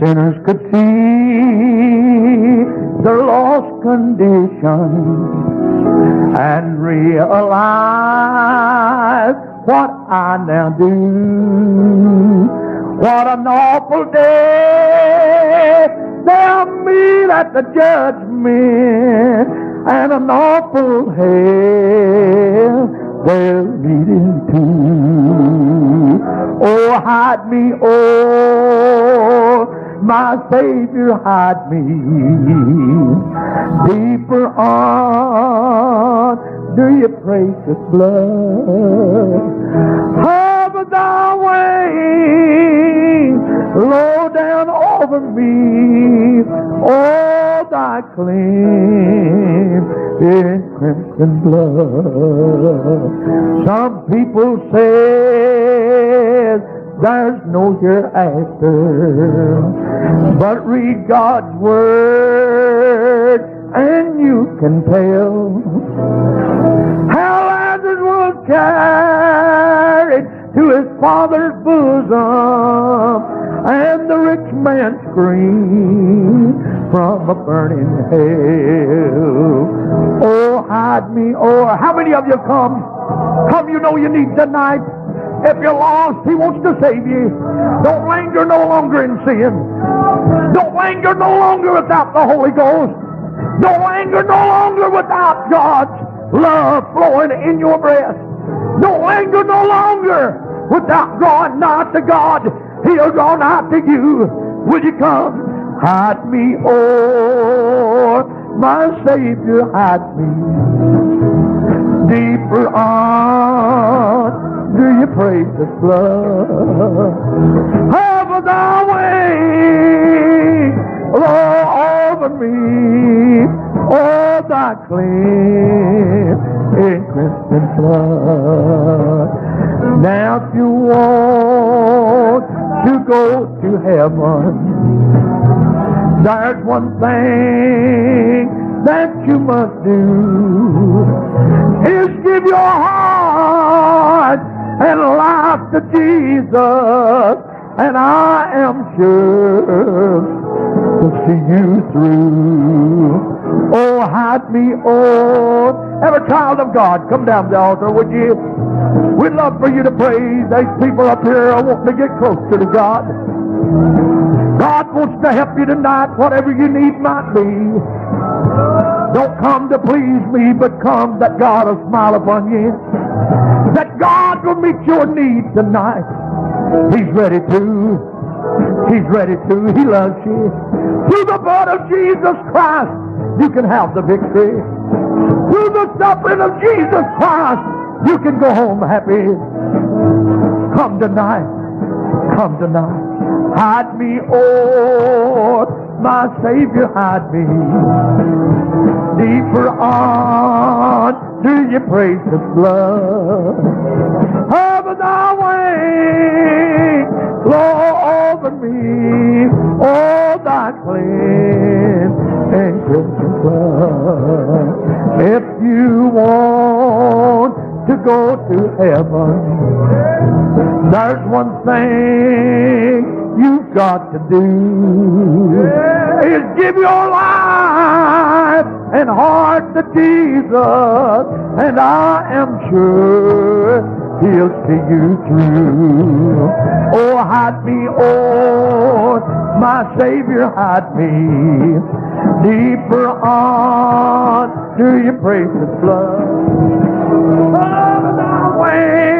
could see their lost condition and realize what I now do. What an awful day they'll meet at the judgment and an awful hell they'll meet into. Oh, hide me, oh, my Savior, hide me deeper under your precious blood. Hover thy wings low down over me, all thy claim in crimson blood. Some people say there's no hereafter, but read God's word and you can tell how Lazarus was carried to his father's bosom, and the rich man screamed from a burning hell. Oh, hide me. Oh, how many of you come? Come, you know you need tonight. If you're lost, He wants to save you. Don't linger no longer in sin. Don't linger no longer without the Holy Ghost. Don't linger no longer without God's love flowing in your breast. Don't linger no longer without drawing nigh to God. He'll draw nigh to you. Will you come? Hide me, oh, my Savior, hide me deeper on do you praise the blood? Have thy way, Lord, over me, all thy clean in crimson blood. Now if you want to go to heaven, there's one thing that you must do is give your heart and life to Jesus, and I am sure to see you through. Oh, hide me, oh, every child of God, come down the altar, would you? We'd love for you to praise. There's people up here who want to get closer to God. God wants to help you tonight, whatever you need might be. Don't come to please me, but come that God will smile upon you that God will meet your need tonight. He's ready to. He's ready to. He loves you. Through the blood of Jesus Christ, you can have the victory. Through the suffering of Jesus Christ, you can go home happy. Come tonight. Come tonight. Hide me, oh, my Savior, hide me. Deeper on do you praise the blood of thy way, flow over me, all thy clean and blood. If you want to go to heaven, there's one thing you've got to do is give your life and heart to Jesus, and I am sure He'll see you through. Oh, hide me, oh, my Savior, hide me deeper on to your precious blood. Oh, Over